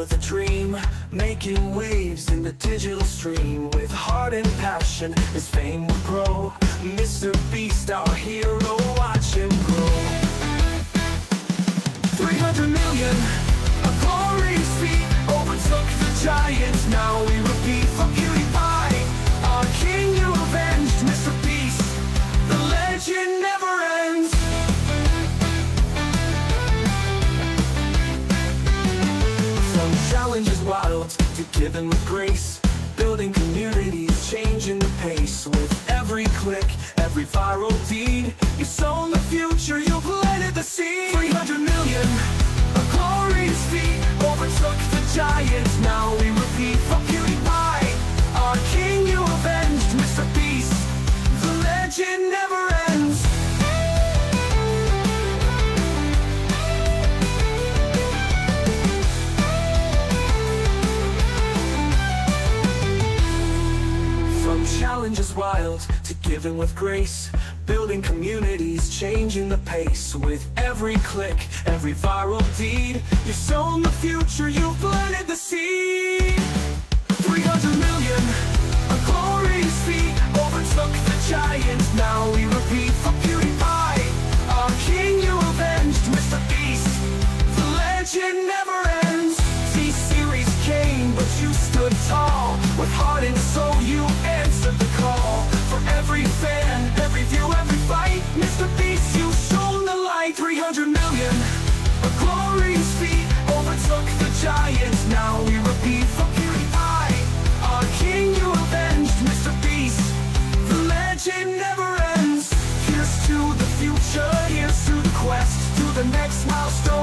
with a dream. Making waves in the digital stream. With heart and passion, his fame will grow. Mr. Beast, our hero, watch him grow. 300 million, giving with grace. Building communities, changing the pace. With every click, every viral deed You sown From challenges wild to giving with grace. Building communities, changing the pace With every click, every viral deed. You've sown the future, you've planted the seed. 300 million, a glorious feat. Overtook the giants, now we repeat For PewDiePie, our king you avenged Mr. Beast, the legend never hundred million. A glorious feat overtook the giants. Now we repeat for PewDiePie, Our king you avenged, Mr. Beast. The legend never ends. Here's to the future, here's to the quest To the next milestone.